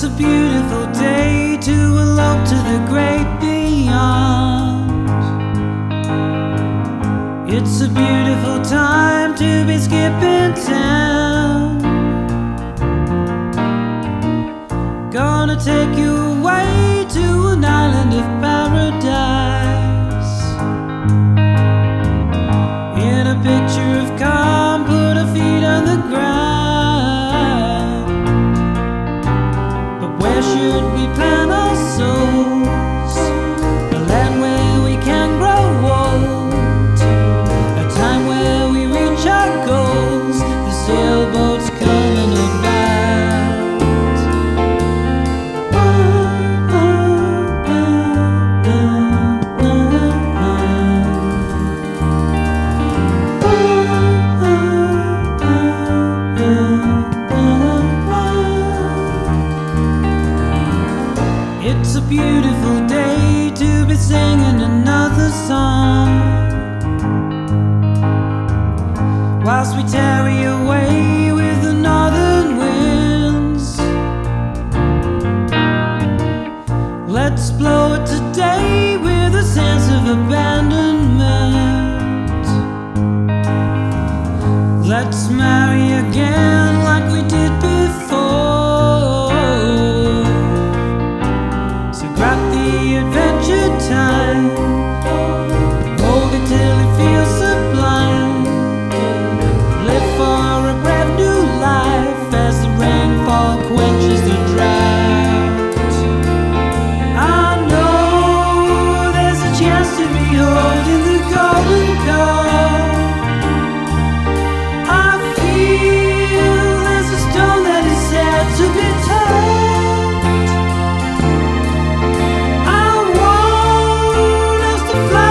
It's a beautiful day to elope to the great beyond. It's a beautiful time to be skipping town. Gonna take you away to an island of power. It's a beautiful day to be singing another song. Whilst we tarry away with the northern winds. Let's blow it today with a sense of a balance Adventure Time. Fly.